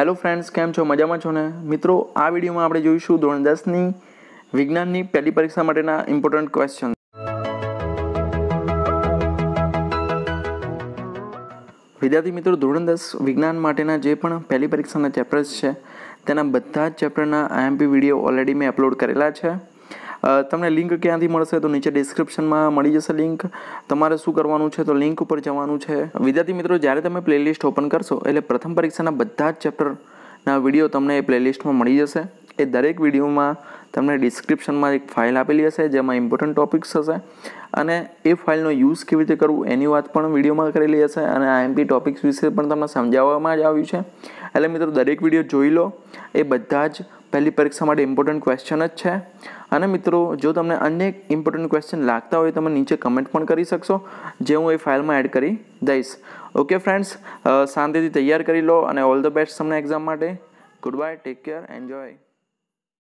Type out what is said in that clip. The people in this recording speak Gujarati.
હેલો ફ્રેન્ડ્સ, કેમ છો? મજામાં છો ને? મિત્રો, આ વિડીયોમાં આપણે જોઈશું ધોરણ દસની વિજ્ઞાનની પહેલી પરીક્ષા માટેના ઇમ્પોર્ટન્ટ ક્વેશ્ચન વિદ્યાર્થી મિત્રો, ધોરણ દસ વિજ્ઞાન માટેના જે પણ પહેલી પરીક્ષાના ચેપ્ટર્સ છે, તેના બધા જ ચેપ્ટરના આઈએમપી વીડિયો ઓલરેડી મેં અપલોડ કરેલા છે. તમને લિંક ક્યાંથી મળશે તો નીચે ડિસ્ક્રિપ્શનમાં મળી જશે લિંક. તમારે શું કરવાનું છે તો લિંક ઉપર જવાનું છે. વિદ્યાર્થી મિત્રો, જ્યારે તમે પ્લેલિસ્ટ ઓપન કરશો, એટલે પ્રથમ પરીક્ષાના બધા જ ચેપ્ટરના વીડિયો તમને એ પ્લેલિસ્ટમાં મળી જશે. એ દરેક વિડીયોમાં તમને ડિસ્ક્રિપ્શનમાં એક ફાઇલ આપેલી હશે, જેમાં ઇમ્પોર્ટન્ટ ટોપિક્સ હશે. અને એ ફાઇલનો યુઝ કેવી રીતે કરવું, એની વાત પણ વિડીયોમાં કરેલી હશે. અને આઈએમપી ટોપિક્સ વિશે પણ તમને સમજાવવામાં જ આવ્યું છે. એટલે મિત્રો, દરેક વીડિયો જોઈ લો. એ બધા જ પહેલી પરીક્ષા માટે ઇમ્પોર્ટન્ટ ક્વેશ્ચન જ છે. અને મિત્રો, જો તમને અન્ય ઇમ્પોર્ટન્ટ ક્વેશ્ચન લાગતા હોય તમે નીચે કમેન્ટ પણ કરી શકશો, જે હું એ ફાઇલમાં એડ કરી દઈશ. ઓકે ફ્રેન્ડ્સ શાંતિથી તૈયાર કરી લો અને ઓલ ધ બેસ્ટ તમને એક્ઝામ માટે. Goodbye take care enjoy